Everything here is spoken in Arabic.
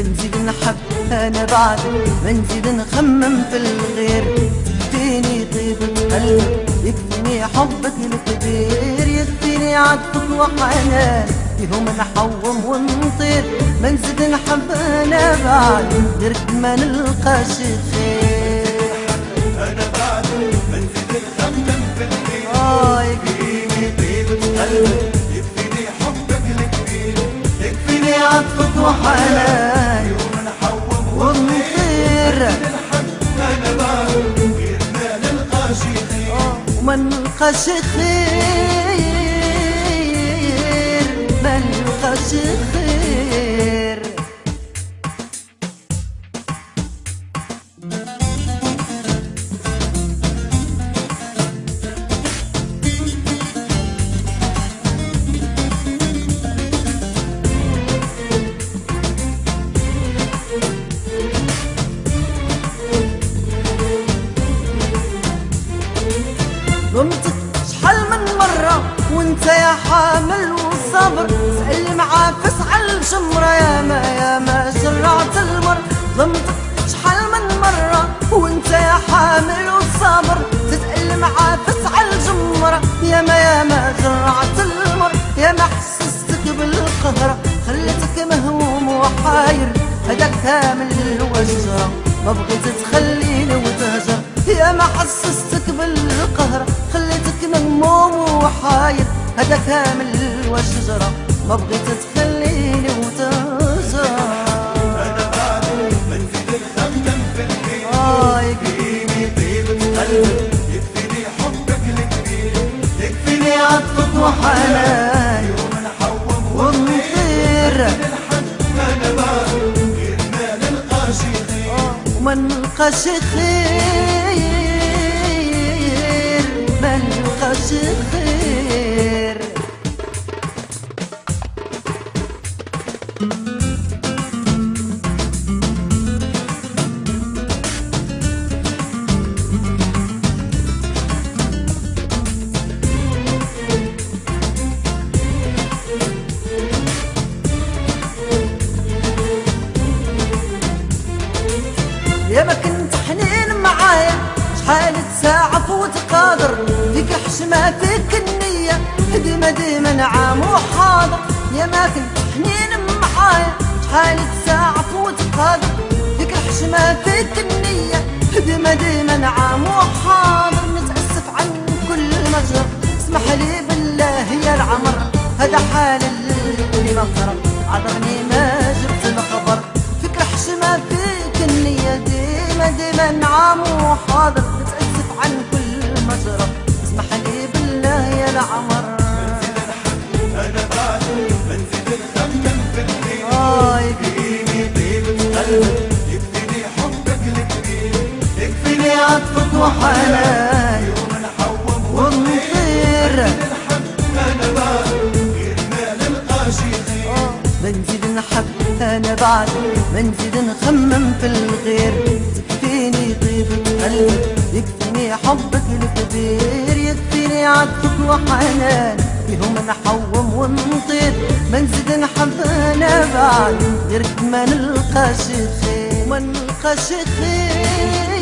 ما نزيد نحب أنا بعد ما نزيد نخمم في الغير تكفيني طيبة قلبك يكفيني حبك الكبير. يكفيني عطفك وحنان فيهم نحوم ونطير. ما نزيد نحب أنا بعد غير ما نلقاش خير. أنا بعد ما نزيد نخمم في الليل آه يكفيني يكفيني طيبة قلبك يكفيني حبك الكبير. يكفيني عطفك وحنان وما نلقاش خير ما نلقاش خير وانت يا حامل والصبر. سأل معاك تسعى الجمرة يا ما يا ما شرعت المر. ضمتك شحال من مرة وانت يا حامل والصبر. تسأل معاك تسعى الجمرة يا ما يا ما شرعت المر. يا ما حسستك بالقهرة. خليتك مهموم وحاير. هداك كامل الوجرة ما بغيت تخليني وتهجر. يا ما حسستك هذا كامل والشجرة ما بغيت تخليني وتهجر أنا بعد ما نزيد نخمم في الليل آه يكفيني طيبة قلبك يكفيني حبك الكبير يكفيني عطفك وحنان يوم نحوم ونطير أنا بعد غير ما نلقاش خير وما نلقاش خير ما نلقاش خير. يا ما كنت حنين معايا شحال ساعة فوت قادر؟ فيك حشمة فيك النية ديما ديما نعم وحاضر. يا ما كنت حنين معايا شحال ساعة فوت قادر فيك الحشمة فيك النية ديما ديما نعم وحاضر نتأسف عن كل ما جرى اسمح لي بالله يا العمر هذا حال اللي قرب عذرني ما جبت الخبر الحشمة فيك النية ديما ديما نعم وحاضر. يكفيني حبك الكبير يكفيني عطفك وحنان يوم نحوم ونطير أنا بعد ما نلقاش خير ما نزيد نحب أنا بعد ما نزيد نخمم في الغير. تكفيني طيبة قلبك يكفيني حبك الكبير. يكفيني عطفك وحنان فيهم نحوم ونطير. ما نزيد نحب أنا بعد غيرك ما نلقاش خير. ما نلقاش خير.